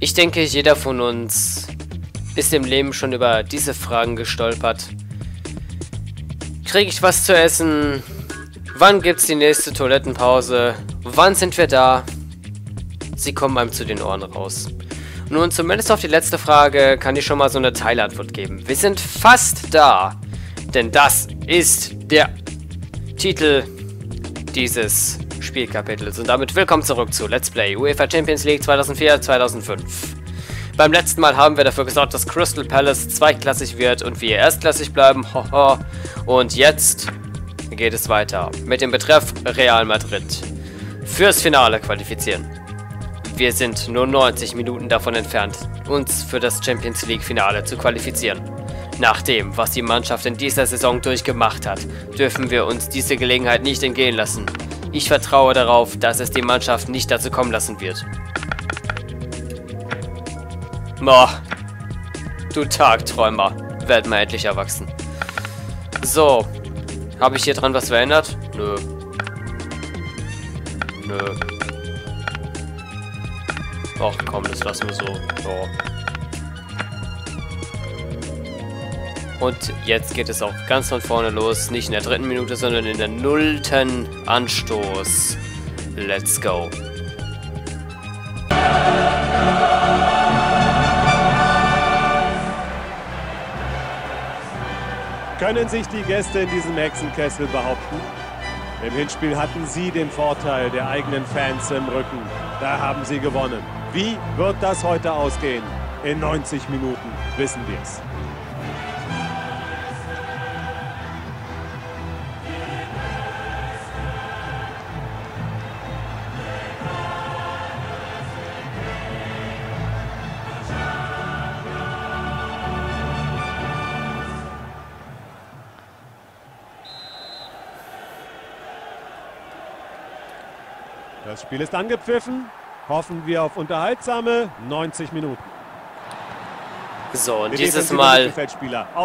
Ich denke, jeder von uns ist im Leben schon über diese Fragen gestolpert. Kriege ich was zu essen? Wann gibt's die nächste Toilettenpause? Wann sind wir da? Sie kommen einem zu den Ohren raus. Nun, zumindest auf die letzte Frage kann ich schon mal so eine Teilantwort geben. Wir sind fast da. Denn das ist der Titel dieses Spielkapitels. Und damit willkommen zurück zu Let's Play UEFA Champions League 2004-2005. Beim letzten Mal haben wir dafür gesorgt, dass Crystal Palace zweitklassig wird und wir erstklassig bleiben. Hoho. Und jetzt geht es weiter mit dem Betreff Real Madrid. Fürs Finale qualifizieren. Wir sind nur 90 Minuten davon entfernt, uns für das Champions League Finale zu qualifizieren. Nach dem, was die Mannschaft in dieser Saison durchgemacht hat, dürfen wir uns diese Gelegenheit nicht entgehen lassen. Ich vertraue darauf, dass es die Mannschaft nicht dazu kommen lassen wird. Boah. Du Tagträumer. Werd mal endlich erwachsen. So. Habe ich hier dran was verändert? Nö. Nö. Ach komm, das lassen wir so. So. Und jetzt geht es auch ganz von vorne los. Nicht in der dritten Minute, sondern in der nullten Anstoß. Let's go. Können sich die Gäste in diesem Hexenkessel behaupten? Im Hinspiel hatten sie den Vorteil der eigenen Fans im Rücken. Da haben sie gewonnen. Wie wird das heute ausgehen? In 90 Minuten wissen wir es. Das Spiel ist angepfiffen. Hoffen wir auf unterhaltsame 90 Minuten. So, und dieses Mal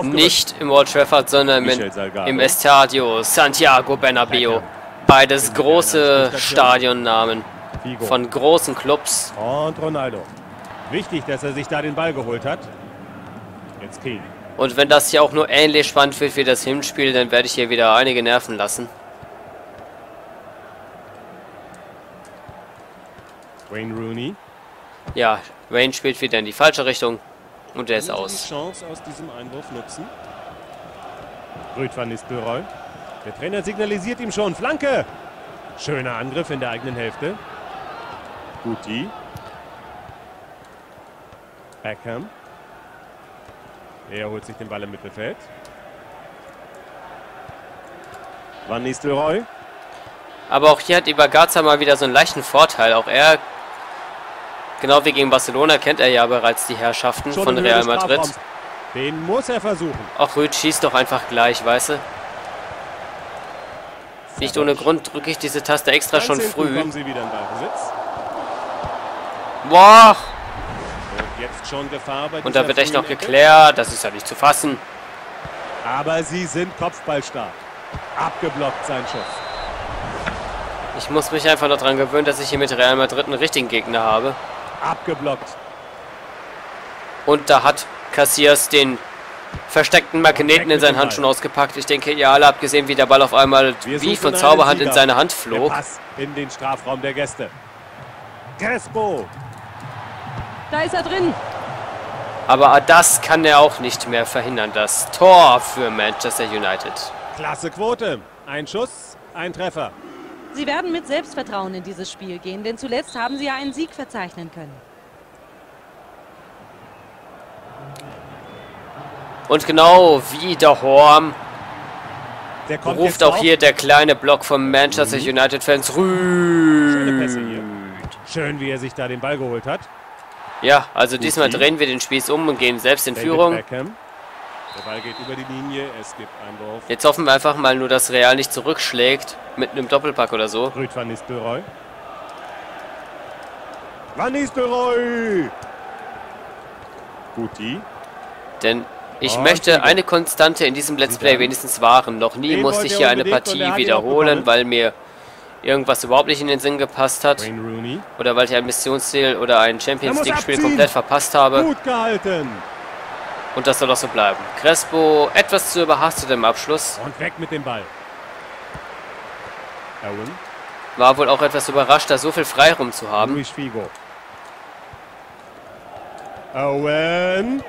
nicht im Old Trafford, sondern im Estadio Santiago Bernabeo. Beides große Stadionnamen von großen Clubs. Und Ronaldo. Wichtig, dass er sich da den Ball geholt hat. Jetzt Keane. Und wenn das hier auch nur ähnlich spannend wird wie das Hinspiel, dann werde ich hier wieder einige nerven lassen. Wayne Rooney. Ja, Wayne spielt wieder in die falsche Richtung und der ist aus. Die Chance aus diesem Einwurf nutzen. Rüd van Nistelrooy. Der Trainer signalisiert ihm schon. Flanke! Schöner Angriff in der eigenen Hälfte. Guti. Beckham. Er holt sich den Ball im Mittelfeld. Van Nistelrooy. Aber auch hier hat Ibagaza mal wieder so einen leichten Vorteil. Auch er Genau wie gegen Barcelona kennt er ja bereits die Herrschaften Schon von Real Madrid. Den muss er versuchen. Ach, Rüd schießt doch einfach gleich, weißt du? Nicht ohne Grund drücke ich diese Taste extra schon früh. Boah! Und da wird echt noch geklärt. Das ist ja nicht zu fassen. Aber sie sind kopfballstark. Abgeblockt sein Schuss. Ich muss mich einfach noch daran gewöhnen, dass ich hier mit Real Madrid einen richtigen Gegner habe abgeblockt. Und da hat Cassias den versteckten Magneten in seinen Handschuhen ausgepackt. Ich denke, ihr alle habt gesehen, wie der Ball auf einmal wie von Zauberhand in seine Hand flog. Pass in den Strafraum der Gäste. Crespo. Da ist er drin. Aber das kann er auch nicht mehr verhindern. Das Tor für Manchester United. Klasse Quote. Ein Schuss, ein Treffer. Sie werden mit Selbstvertrauen in dieses Spiel gehen, denn zuletzt haben sie ja einen Sieg verzeichnen können. Und genau wie der Horm ruft auch hier der kleine Block von Manchester mhm. United Fans Rüd. Schön, wie er sich da den Ball geholt hat. Ja, also diesmal drehen wir den Spieß um und gehen selbst in David Führung. Beckham. Der Ball geht über die Linie, es gibt Einwurf. Jetzt hoffen wir einfach mal nur, dass Real nicht zurückschlägt mit einem Doppelpack oder so. Rüd van Nistelrooy. Van Nistelrooy! Guti. Denn ich oh, möchte eine Konstante in diesem Let's Play wenigstens wahren. Noch nie musste ich hier eine Partie wiederholen, weil mir irgendwas überhaupt nicht in den Sinn gepasst hat. Oder weil ich ein Missionsziel oder ein Champions League-Spiel komplett verpasst habe. Gut gehalten. Und das soll auch so bleiben. Crespo etwas zu überhastet im Abschluss. Und weg mit dem Ball. Owen. War wohl auch etwas überrascht, da so viel Freiraum zu haben. Luis Figo. Owen.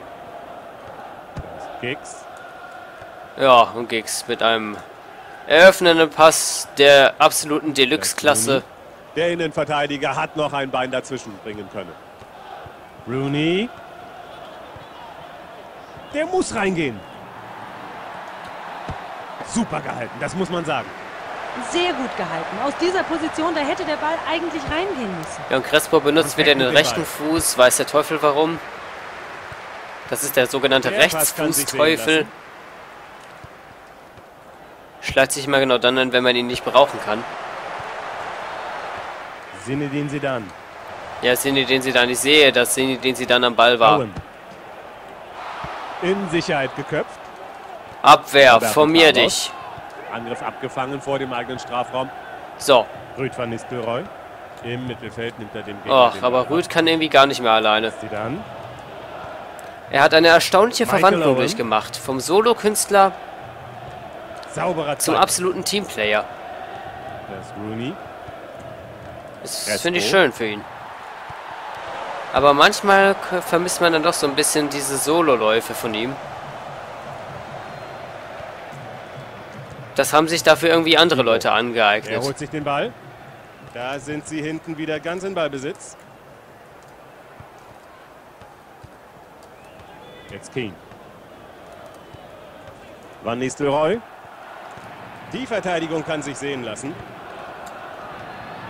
Giggs. Ja, und Giggs mit einem eröffnenden Pass der absoluten Deluxe-Klasse. Der Innenverteidiger hat noch ein Bein dazwischen bringen können. Rooney. Der muss reingehen. Super gehalten, das muss man sagen. Sehr gut gehalten. Aus dieser Position, da hätte der Ball eigentlich reingehen müssen. Ja, und Crespo benutzt Und wieder den rechten Ball. Fuß, weiß der Teufel warum. Das ist der sogenannte Rechtsfußteufel. Schleicht sich mal genau dann an, wenn man ihn nicht brauchen kann. Zinedine Zidane. Ja, Sinne, den sie da nicht sehe, das Sinne, den sie dann am Ball war. Owen. In Sicherheit geköpft. Abwehr, formier dich. Angriff abgefangen vor dem eigenen Strafraum. So. Rüd van Nistelrooy. Im Mittelfeld nimmt er dem Gegner Och, den aber Rüd kann irgendwie gar nicht mehr alleine. Er hat eine erstaunliche Michael Verwandlung Owen. durchgemacht. Vom Solo-Künstler zum absoluten Teamplayer. Das ist Rooney. Das finde ich schön für ihn. Aber manchmal vermisst man dann doch so ein bisschen diese Solo-Läufe von ihm. Das haben sich dafür irgendwie andere Leute Er angeeignet. holt sich den Ball. Da sind sie hinten wieder ganz in Ballbesitz. Jetzt Keane. Van Nistelrooy. Die Verteidigung kann sich sehen lassen.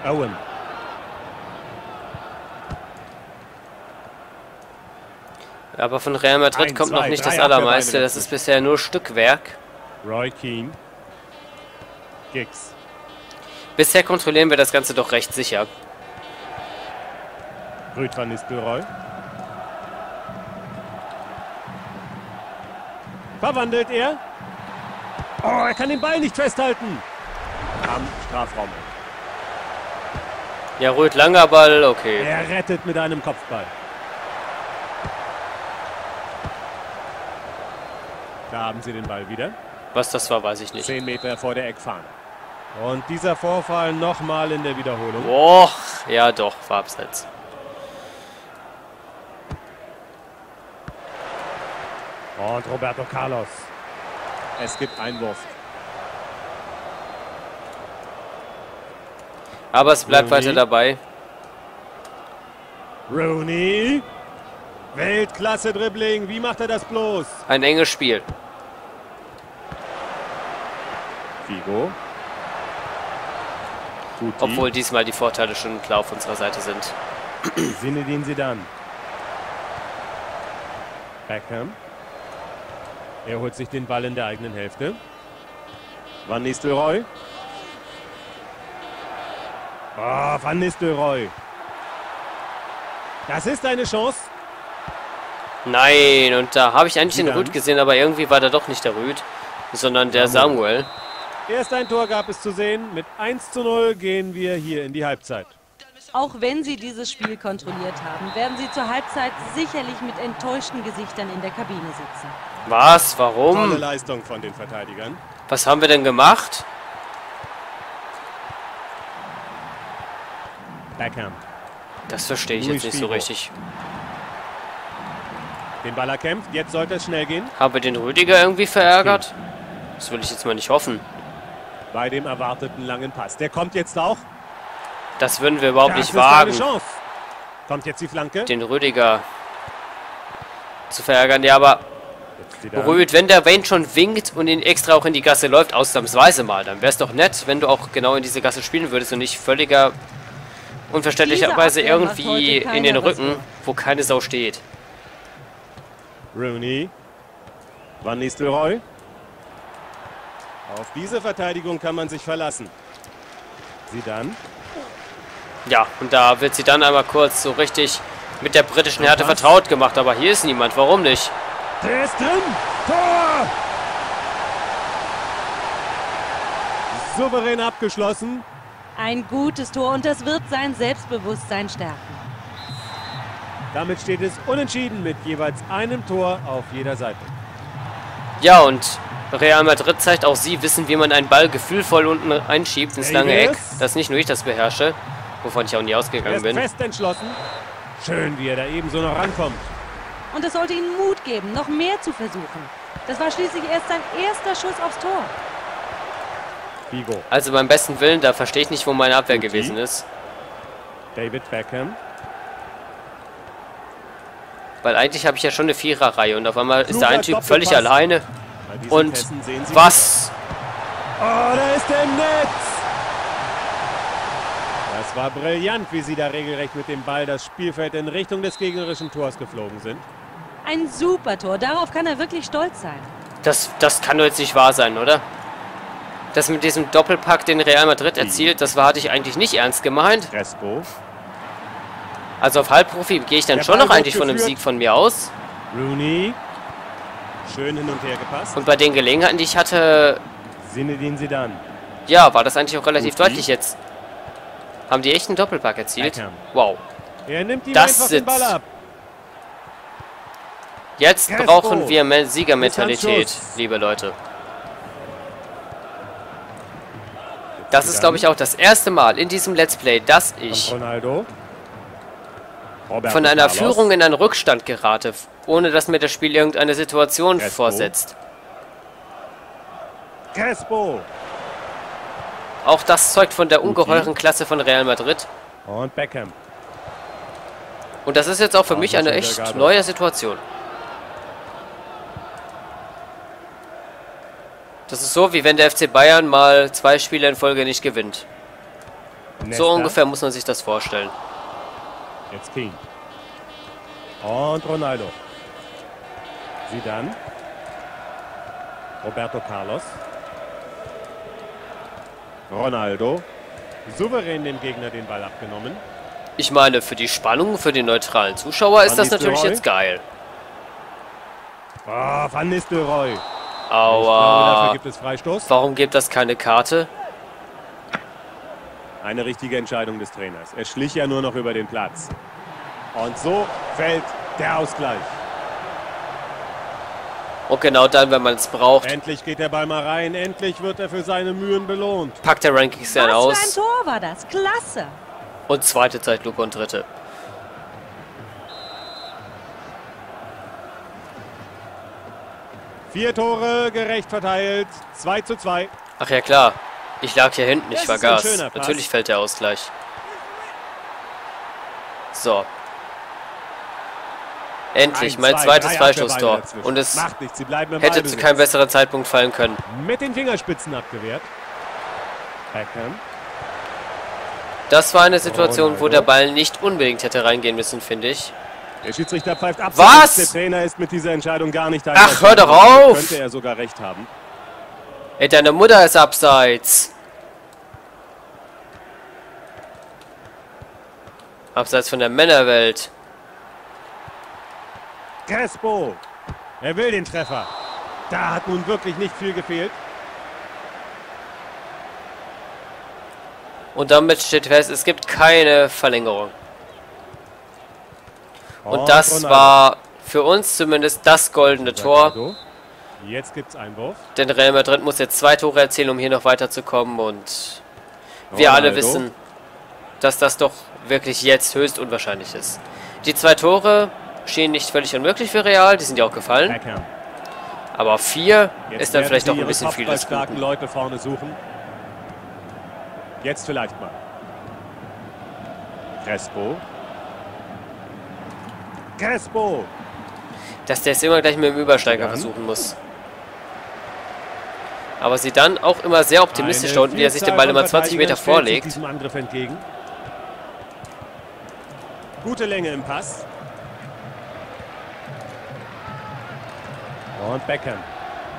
Owen. Aber von Real Madrid Ein, kommt noch nicht das Allermeiste. Das ist bisher nur Stückwerk. Roy Keane. Giggs. Bisher kontrollieren wir das Ganze doch recht sicher. Rüd van Nistelrooy. Verwandelt er. Oh, er kann den Ball nicht festhalten. Am Strafraum. Ja, Röd langer Ball, okay. Er rettet mit einem Kopfball. Da haben sie den Ball wieder. Was das war, weiß ich nicht. Zehn Meter vor der Eckfahne. Und dieser Vorfall nochmal in der Wiederholung. Och, ja doch, war abseits. Und Roberto Carlos. Es gibt Einwurf. Aber es bleibt Rooney. weiter dabei. Rooney. Weltklasse-Dribbling. Wie macht er das bloß? Ein enges Spiel. Figo. Tuti. Obwohl diesmal die Vorteile schon klar auf unserer Seite sind. Zinedine Zidane. Beckham. Er holt sich den Ball in der eigenen Hälfte. Van Nistelrooy. Oh, Van Nistelrooy. Das ist eine Chance. Nein, und da habe ich eigentlich den. Rüd gesehen, aber irgendwie war da doch nicht der Rüd, sondern der Samuel. Erst ein Tor gab es zu sehen. Mit 1 zu 0 gehen wir hier in die Halbzeit. Auch wenn sie dieses Spiel kontrolliert haben, werden sie zur Halbzeit sicherlich mit enttäuschten Gesichtern in der Kabine sitzen. Was? Tolle Warum? Leistung von den Verteidigern. Was haben wir denn gemacht? Beckham. Das verstehe ich Luis jetzt nicht so Figo. richtig. Den Ball erkämpft. Jetzt sollte es schnell gehen. Haben wir den Rüdiger irgendwie verärgert? Das will ich jetzt mal nicht hoffen. Bei dem erwarteten langen Pass. Der kommt jetzt auch. Das würden wir überhaupt das nicht wagen, Chance. Kommt jetzt die Flanke. den Rüdiger zu verärgern. Ja, aber. Rüd, wenn der Wayne schon winkt und ihn extra auch in die Gasse läuft, ausnahmsweise mal, dann wäre es doch nett, wenn du auch genau in diese Gasse spielen würdest und nicht völliger unverständlicherweise irgendwie in den Rücken, wo keine Sau steht. Rooney. Van Nistelrooy. Auf diese Verteidigung kann man sich verlassen. Zidane. Ja, und da wird sie dann einmal kurz so richtig mit der britischen Härte vertraut gemacht, aber hier ist niemand, warum nicht? Der ist drin. Tor! Souverän abgeschlossen. Ein gutes Tor und das wird sein Selbstbewusstsein stärken. Damit steht es unentschieden mit jeweils einem Tor auf jeder Seite. Ja, und Real Madrid zeigt, auch sie wissen, wie man einen Ball gefühlvoll unten einschiebt ins lange Eck. Das ist nicht nur ich das beherrsche, wovon ich auch nie ausgegangen bin. fest entschlossen. Schön, wie er da ebenso noch rankommt. Und es sollte ihnen Mut geben, noch mehr zu versuchen. Das war schließlich erst sein erster Schuss aufs Tor. Also beim besten Willen, da verstehe ich nicht, wo meine Abwehr Uti. gewesen ist. David Beckham. Weil eigentlich habe ich ja schon eine Viererreihe und auf einmal ist da ein Typ völlig alleine. Und was? Oh, da ist der Netz! Das war brillant, wie sie da regelrecht mit dem Ball das Spielfeld in Richtung des gegnerischen Tors geflogen sind. Ein super Tor, darauf kann er wirklich stolz sein. Das, das kann doch jetzt nicht wahr sein, oder? Das mit diesem Doppelpack, den Real Madrid erzielt, das war, hatte ich eigentlich nicht ernst gemeint. Crespo. Also auf Halbprofi gehe ich dann Der schon noch eigentlich geführt. von einem Sieg von mir aus. Rooney. Schön hin und her gepasst. Und bei den Gelegenheiten, die ich hatte... Zinedine Zidane. Ja, war das eigentlich auch relativ deutlich jetzt. Haben die echt einen Doppelpack erzielt? Wow. Er nimmt das den ab. Jetzt Crespo. brauchen wir Siegermentalität, liebe Leute. Das ist, glaube ich, auch das erste Mal in diesem Let's Play, dass ich von einer Führung in einen Rückstand gerate, ohne dass mir das Spiel irgendeine Situation Crespo. vorsetzt. Crespo. Auch das zeugt von der ungeheuren Klasse von Real Madrid. Und Beckham. Und das ist jetzt auch für mich eine echt neue Situation. Das ist so, wie wenn der FC Bayern mal zwei Spiele in Folge nicht gewinnt. So ungefähr muss man sich das vorstellen. Jetzt King. Und Ronaldo. Sie dann. Roberto Carlos. Ronaldo. Souverän dem Gegner den Ball abgenommen. Ich meine, für die Spannung, für den neutralen Zuschauer ist das natürlich jetzt geil. Oh, Van Nistelrooy. Aua. Glaube, gibt es Freistoß. Warum gibt das keine Karte? Eine richtige Entscheidung des Trainers. Er schlich ja nur noch über den Platz. Und so fällt der Ausgleich. Und genau dann, wenn man es braucht. Endlich geht der Ball mal rein. Endlich wird er für seine Mühen belohnt. Packt der Rankings dann aus. Was für ein Tor war das. Klasse. Und zweite Zeitlupe und dritte. Vier Tore gerecht verteilt. 2 zu 2. Ach ja, klar. Ich lag hier hinten, ich vergaß. Natürlich fällt der Ausgleich. So. Endlich, ein, mein zwei, zweites Freistoßtor. Und es hätte zu keinem besseren Zeitpunkt fallen können. Mit den Fingerspitzen abgewehrt. Beckham. Das war eine Situation, wo der Ball nicht unbedingt hätte reingehen müssen, finde ich. Der Schiedsrichter pfeift ab. Was? Der Trainer ist mit dieser Entscheidung gar nicht Ach, hör doch auf! Könnte er sogar recht haben. Ey, deine Mutter ist abseits. Abseits von der Männerwelt. Crespo. Er will den Treffer. Da hat nun wirklich nicht viel gefehlt. Und damit steht fest, es gibt keine Verlängerung. Und das war für uns zumindest das goldene Tor. Jetzt gibt's Einwurf. Denn Real Madrid muss jetzt zwei Tore erzielen, um hier noch weiterzukommen. Und wir alle wissen, dass das doch wirklich jetzt höchst unwahrscheinlich ist. Die zwei Tore schienen nicht völlig unmöglich für Real. Die sind ja auch gefallen. Aber vier jetzt ist dann vielleicht doch ein bisschen viel Guten. Leute vorne suchen. Jetzt vielleicht mal. Crespo. Crespo. Dass der es immer gleich mit dem Übersteiger versuchen muss. Aber sie dann auch immer sehr optimistisch da unten, wie er sich den Ball immer 20 Meter vorlegt. Gute Länge im Pass. Und Beckham.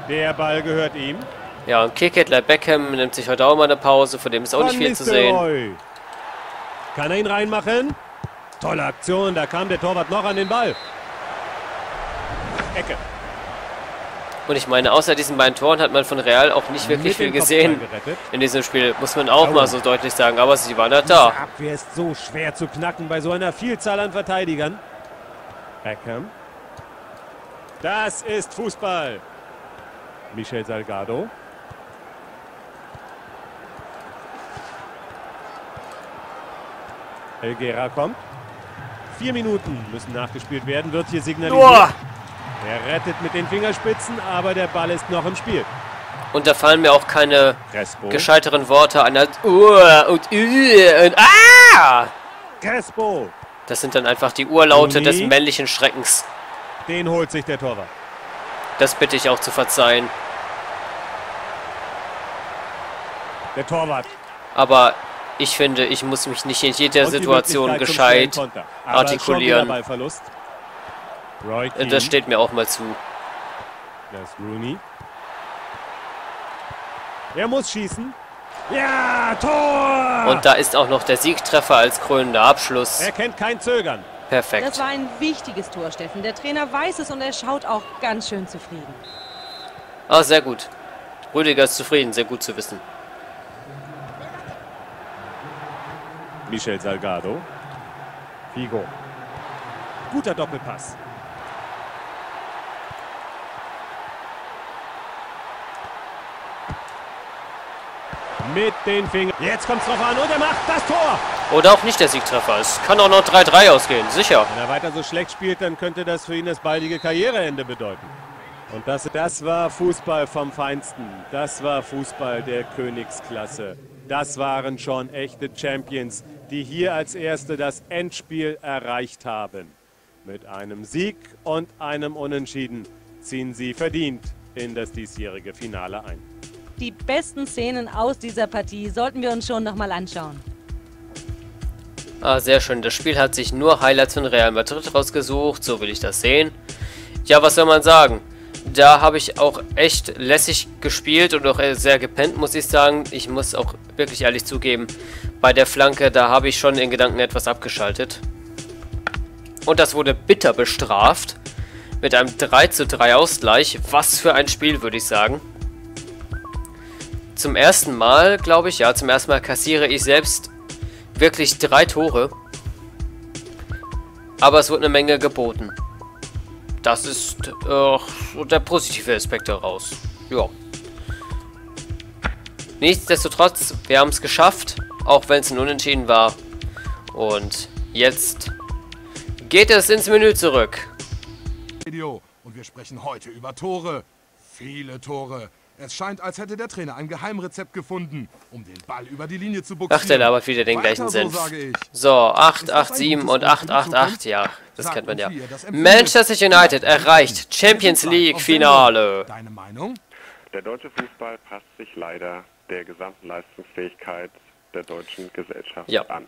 Der Ball gehört ihm. Ja, und Kiketler Beckham nimmt sich heute auch mal eine Pause, von dem ist auch nicht viel zu sehen. Kann er ihn reinmachen? Tolle Aktion, da kam der Torwart noch an den Ball. Ecke. Und ich meine, außer diesen beiden Toren hat man von Real auch nicht wirklich viel gesehen in diesem Spiel. Muss man auch mal so deutlich sagen. Aber sie waren halt da. Abwehr ist so schwer zu knacken bei so einer Vielzahl an Verteidigern. Beckham. Das ist Fußball. Michel Salgado. Elgera kommt. Vier Minuten müssen nachgespielt werden, wird hier signalisiert. Uah. Er rettet mit den Fingerspitzen, aber der Ball ist noch im Spiel. Und da fallen mir auch keine Crespo. gescheiteren Worte an als Uah und Uah und Ah! Crespo. Das sind dann einfach die Urlaute des männlichen Schreckens. Den holt sich der Torwart. Das bitte ich auch zu verzeihen. Der Torwart. Aber ich finde, ich muss mich nicht in jeder Situation gescheit artikulieren. Äh. Das steht mir auch mal zu. Das ist Rooney. Er muss schießen. Ja, Tor! Und da ist auch noch der Siegtreffer als krönender Abschluss. er kennt kein Zögern. Das Perfekt. war ein wichtiges Tor, Steffen. Der Trainer weiß es und er schaut auch ganz schön zufrieden. Ah, sehr gut. Rüdiger ist zufrieden, sehr gut zu wissen. Michel Salgado. Figo. Guter Doppelpass. Mit den Fingern. Jetzt kommt's drauf an und er macht das Tor. Oder auch nicht der Siegtreffer. Es kann auch noch 3-3 ausgehen, sicher. Wenn er weiter so schlecht spielt, dann könnte das für ihn das baldige Karriereende bedeuten. Und das, das war Fußball vom Feinsten. Das war Fußball der Königsklasse. Das waren schon echte Champions, die hier als Erste das Endspiel erreicht haben. Mit einem Sieg und einem Unentschieden ziehen sie verdient in das diesjährige Finale ein. Die besten Szenen aus dieser Partie sollten wir uns schon nochmal anschauen. Ah, sehr schön. Das Spiel hat sich nur Highlights von Real Madrid rausgesucht. So will ich das sehen. Ja, was soll man sagen? Da habe ich auch echt lässig gespielt und auch sehr gepennt, muss ich sagen. Ich muss auch wirklich ehrlich zugeben, bei der Flanke, da habe ich schon in Gedanken etwas abgeschaltet. Und das wurde bitter bestraft. Mit einem 3 zu 3 Ausgleich. Was für ein Spiel, würde ich sagen. Zum ersten Mal, glaube ich, ja, zum ersten Mal kassiere ich selbst wirklich drei Tore. Aber es wird eine Menge geboten. Das ist äh, der positive Aspekt daraus. Ja. Nichtsdestotrotz, wir haben es geschafft, auch wenn es ein Unentschieden war. Und jetzt geht es ins Menü zurück. Radio und wir sprechen heute über Tore. Viele Tore. Es scheint, als hätte der Trainer ein Geheimrezept gefunden, um den Ball über die Linie zu buxieren. Ach, der labert wieder den gleichen ich. So, 8, 8, 7 und 8, 8, 8, ja, das kennt man ja. Manchester United erreicht Champions League Finale. Deine Meinung? Der deutsche Fußball passt sich leider der gesamten Leistungsfähigkeit der deutschen Gesellschaft Ja. an.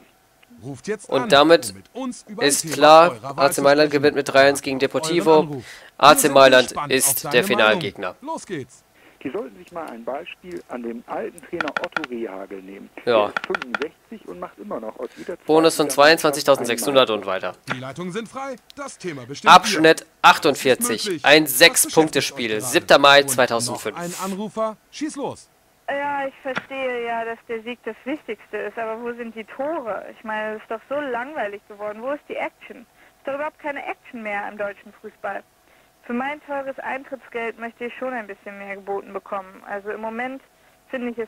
Ruft jetzt Und an, damit mit uns über ein Ist Thema klar, AC zu Mailand gewinnt mit 3-1 gegen Deportivo. AC Mailand ist der Finalgegner. Los geht's. Die sollten sich mal ein Beispiel an den alten Trainer Otto Rehagel nehmen. Ja. Der ist 65 und macht immer noch aus jeder Bonus von zweiten Mannschaft 22.600 und weiter. Die Leitungen sind frei. Das Thema bestimmt Abschnitt ihr. 48. Ein 6-Punkte-Spiel. 7. Mai 2005. Ein Anrufer. Schieß los. Ja, ich verstehe ja, dass der Sieg das Wichtigste ist, aber wo sind die Tore? Ich meine, es ist doch so langweilig geworden. Wo ist die Action? Es ist doch überhaupt keine Action mehr im deutschen Fußball. Für mein teures Eintrittsgeld möchte ich schon ein bisschen mehr geboten bekommen. Also im Moment finde ich es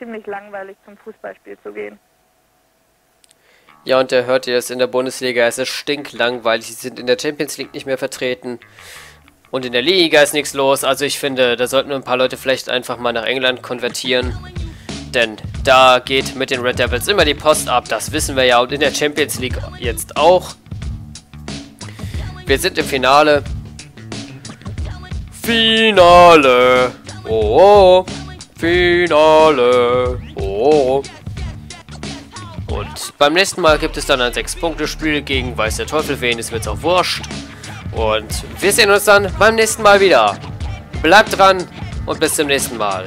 ziemlich- langweilig, zum Fußballspiel zu gehen. Ja, und da hört ihr es in der Bundesliga. Es ist stinklangweilig. Sie sind in der Champions League nicht mehr vertreten. Und in der Liga ist nichts los. Also ich finde, da sollten ein paar Leute vielleicht einfach mal nach England konvertieren. Denn da geht mit den Red Devils immer die Post ab. Das wissen wir ja. Und in der Champions League jetzt auch. Wir sind im Finale. Finale. Oh, oh. Finale. Oh. Und beim nächsten Mal gibt es dann ein 6-Punkte-Spiel gegen Weiß der Teufel. Wen ist mir jetzt auch wurscht. Und wir sehen uns dann beim nächsten Mal wieder. Bleibt dran und bis zum nächsten Mal.